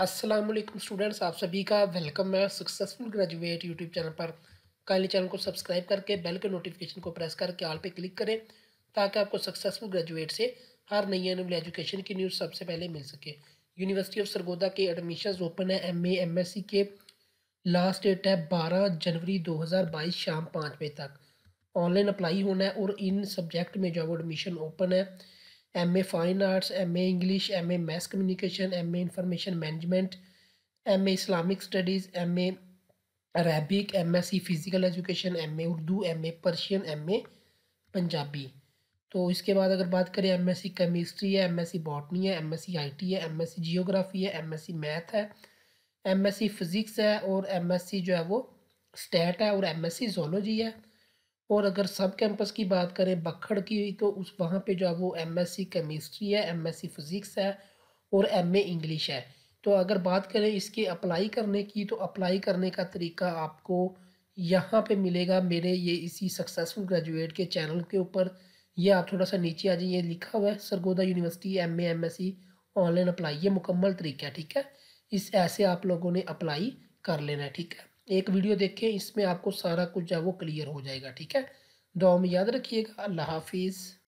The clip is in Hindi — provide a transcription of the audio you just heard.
वालेकुम स्टूडेंट्स आप सभी का वेलकम है सक्सेसफुल ग्रेजुएट यूट्यूब चैनल पर। काइंडली चैनल को सब्सक्राइब करके बेल के नोटिफिकेशन को प्रेस करके ऑल पे क्लिक करें, ताकि आपको सक्सेसफुल ग्रेजुएट से हर नई आने वाली एजुकेशन की न्यूज़ सबसे पहले मिल सके। यूनिवर्सिटी ऑफ़ सरगोदा के एडमिशन ओपन है एम ए के। लास्ट डेट है बारह जनवरी दो हज़ार बाईस शाम पाँच बजे तक। ऑनलाइन अप्लाई होना है और इन सब्जेक्ट में जो है एडमिशन ओपन है। M A fine arts M A English M A math communication M A information management M A Islamic studies M A Arabic M S C physical education M A Urdu M A Persian M A Punjabi तो इसके बाद अगर बात करें एम एस सी केमिस्ट्री है एम एस सी बॉटनी है M S C I T है एम एस सी जियोग्राफी है एम एस सी मैथ है एम एस सी फ़िज़िक्स है और एम एस सी जो है वो स्टैट है और एम एस सी जोलॉजी है और अगर सब कैंपस की बात करें बखड़ की तो उस वहाँ पे जो है वो एमएससी केमिस्ट्री है एमएससी फिज़िक्स है और एमए इंग्लिश है। तो अगर बात करें इसके अप्लाई करने की तो अप्लाई करने का तरीका आपको यहाँ पे मिलेगा। मेरे ये इसी सक्सेसफुल ग्रेजुएट के चैनल के ऊपर। ये आप थोड़ा सा नीचे आ जाइए, लिखा हुआ है, Sargodha university M M S C online apply ये मुकम्मल तरीका है, ठीक है? इस ऐसे आप लोगों ने अप्लाई कर लेना है, ठीक है? एक वीडियो देखें इसमें आपको सारा कुछ जो है वो क्लियर हो जाएगा, ठीक है? दुआ में याद रखिएगा। अल्लाह हाफिज़।